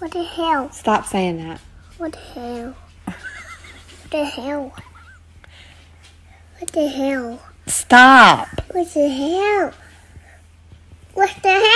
What the hell? Stop saying that. What the hell? what the hell? What the hell? Stop. What the hell? What the hell?